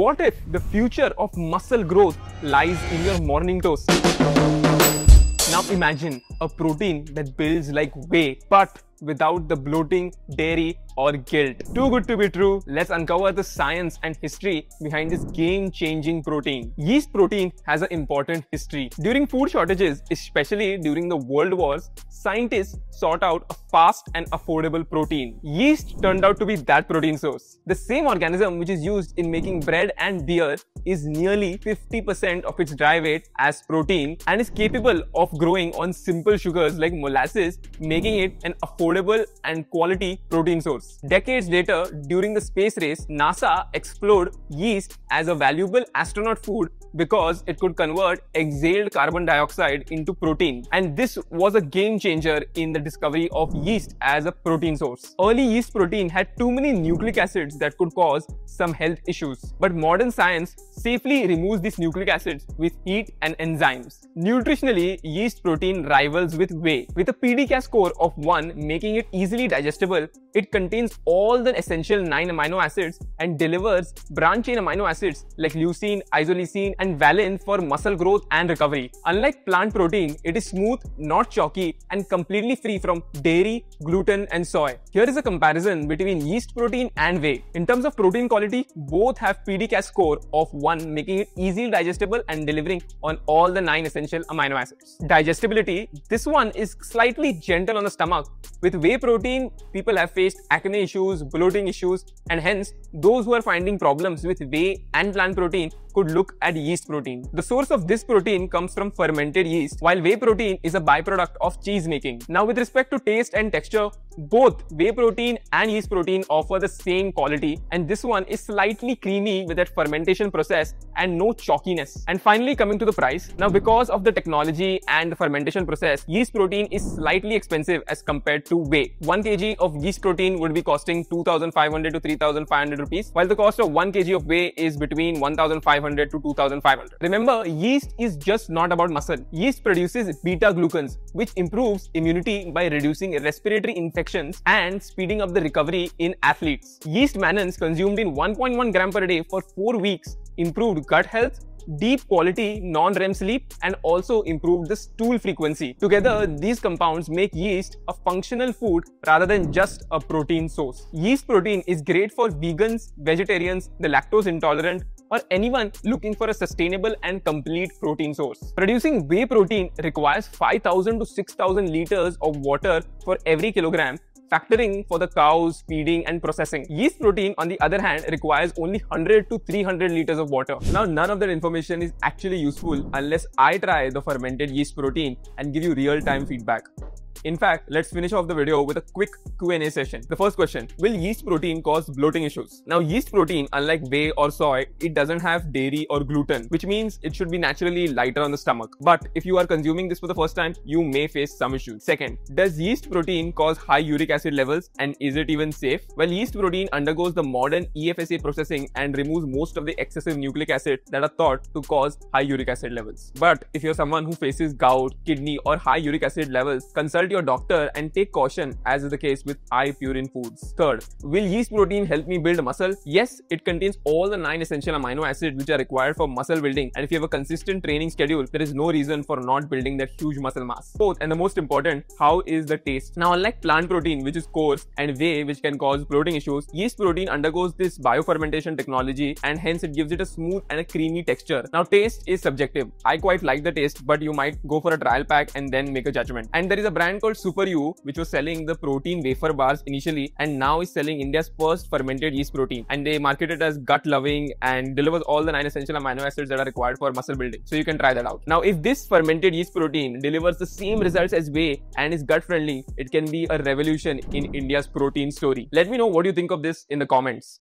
What if the future of muscle growth lies in your morning toast? Now imagine a protein that builds like whey, but without the bloating, dairy, or guilt. Too good to be true, let's uncover the science and history behind this game-changing protein. Yeast protein has an important history. During food shortages, especially during the world wars, scientists sought out a fast and affordable protein. Yeast turned out to be that protein source. The same organism which is used in making bread and beer is nearly 50% of its dry weight as protein and is capable of growing on simple sugars like molasses, making it an affordable and quality protein source. Decades later, during the space race, NASA explored yeast as a valuable astronaut food because it could convert exhaled carbon dioxide into protein. And this was a game changer in the discovery of yeast as a protein source. Early yeast protein had too many nucleic acids that could cause some health issues. But modern science safely removes these nucleic acids with heat and enzymes. Nutritionally, yeast protein rivals with whey. With a PDCAAS score of 1 making it easily digestible, it contains all the essential 9 amino acids and delivers branch chain amino acids like leucine, isoleucine, and valine for muscle growth and recovery. Unlike plant protein, it is smooth, not chalky, and completely free from dairy, gluten, and soy. Here is a comparison between yeast protein and whey. In terms of protein quality, both have PDCAAS score of 1, making it easily digestible and delivering on all the 9 essential amino acids. Digestibility, this one is slightly gentle on the stomach. With whey protein, people have faced acne issues, bloating issues, and hence those who are finding problems with whey and plant protein could look at yeast protein. The source of this protein comes from fermented yeast, while whey protein is a byproduct of cheese making. Now, with respect to taste and texture, both whey protein and yeast protein offer the same quality, and this one is slightly creamy with that fermentation process and no chalkiness. And finally, coming to the price. Now, because of the technology and the fermentation process, yeast protein is slightly expensive as compared to whey. 1 kg of yeast protein would be costing 2500 to 3500 rupees, while the cost of 1 kg of whey is between 1500 2500 to 2500. Remember, yeast is just not about muscle. Yeast produces beta glucans, which improves immunity by reducing respiratory infections and speeding up the recovery in athletes. Yeast mannans consumed in 1.1 gram per day for 4 weeks improved gut health, deep quality non-REM sleep and also improved the stool frequency. Together, these compounds make yeast a functional food rather than just a protein source. Yeast protein is great for vegans, vegetarians, the lactose intolerant, or anyone looking for a sustainable and complete protein source. Producing whey protein requires 5000 to 6000 liters of water for every kilogram factoring for the cows, feeding and processing. Yeast protein on the other hand requires only 100 to 300 liters of water. Now none of that information is actually useful unless I try the fermented yeast protein and give you real-time feedback. In fact, let's finish off the video with a quick Q&A session. The first question, will yeast protein cause bloating issues? Now, yeast protein, unlike whey or soy, it doesn't have dairy or gluten, which means it should be naturally lighter on the stomach. But if you are consuming this for the first time, you may face some issues. Second, does yeast protein cause high uric acid levels and is it even safe? Well, yeast protein undergoes the modern EFSA processing and removes most of the excessive nucleic acid that are thought to cause high uric acid levels. But if you're someone who faces gout, kidney or high uric acid levels, consult your doctor and take caution as is the case with high purine foods. Third, will yeast protein help me build muscle? Yes, it contains all the 9 essential amino acids which are required for muscle building and if you have a consistent training schedule, there is no reason for not building that huge muscle mass. Fourth, and the most important, how is the taste? Now unlike plant protein which is coarse and whey which can cause bloating issues, yeast protein undergoes this biofermentation technology and hence it gives it a smooth and a creamy texture. Now taste is subjective. I quite like the taste but you might go for a trial pack and then make a judgment. And there is a brand called SuperYou, which was selling the protein wafer bars initially and now is selling India's first fermented yeast protein. And they market it as gut loving and delivers all the nine essential amino acids that are required for muscle building. So you can try that out. Now, if this fermented yeast protein delivers the same results as whey and is gut friendly, it can be a revolution in India's protein story. Let me know what you think of this in the comments.